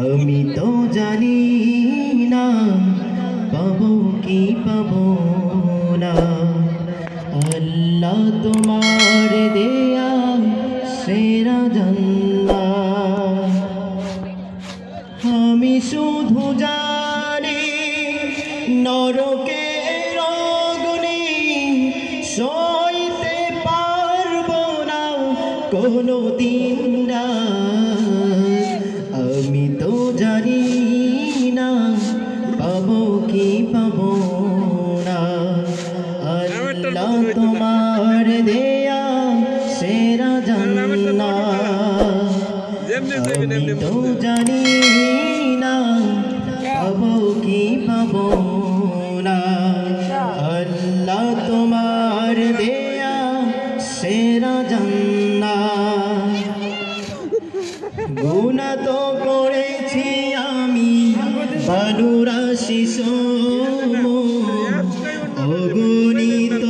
আমি তো জানি না, পাবো কি পাবো না। আল্লাহ তোমার দেয়া সেরা জানা আমি শুধু জানি, নরকে রগুনি সইতে পারব না কোনো দিন না। আমি তো জানি না, পাবো কি পাবো না। আল্লাহ তোমার দেয়া সেরা যেমনি আমি তো। জানি না, পাবো কি পাবো না। আল্লাহ তোমার দেয়া সেরা জান্না গুণা তো অগণিত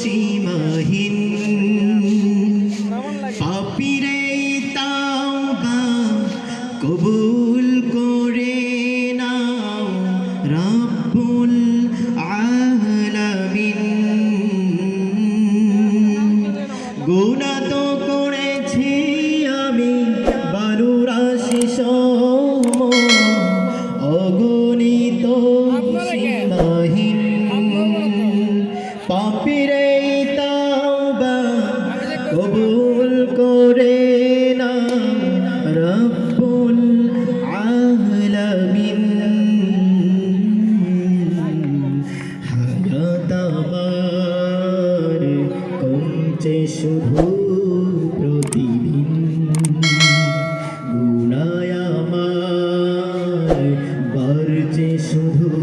সীমাহীন। পাপিরে তাওবা কবুল করে নাও রাব্বুল আলামিন। গুনাহ রব্বুল আলামিন হায়াত আমার কমছে শুধু প্রতিদিন গুণায় আমার বাড়ছে শুধু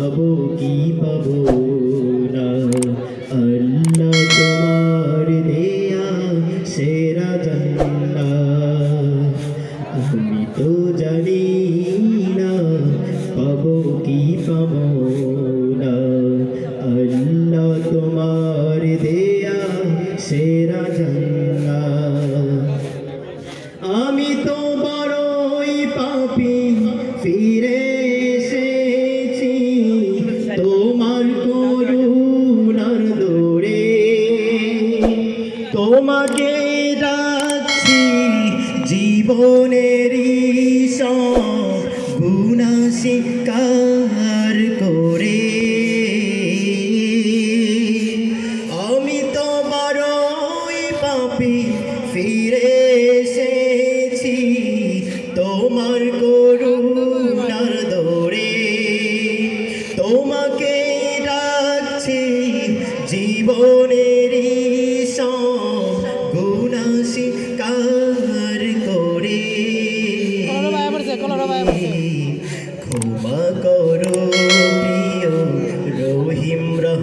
পাবো, কি পাবো না? আল্লাহ তোমার দেয়া, সেরা জান্না আমি তো জানি না, পাবো, কি পাবো জীবনের সব গুণা স্বীকার করে। আমি তো বড়ই পাপি ফিরে এসেছি, তোমার করুণার দৌড়ে তোমাকে ডাকছি জীবনের সব গুণা স্বীকার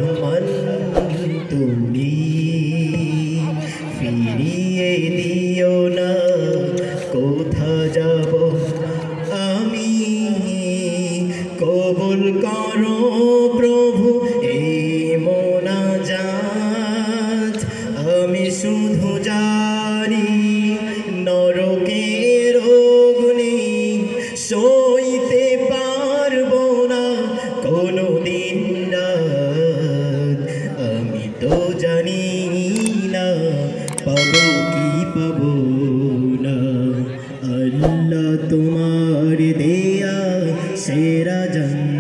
রহমান তুমি ফিরিয়ে দিও না, কোথা যাব আমি? কবুল করো প্রভু এই মোনাজাত। আমি শুধু জানি, নরকের অগ্নি সইতে পারব না। কোনো দিন রাত তোমার দেয়া সেরা জান্নাত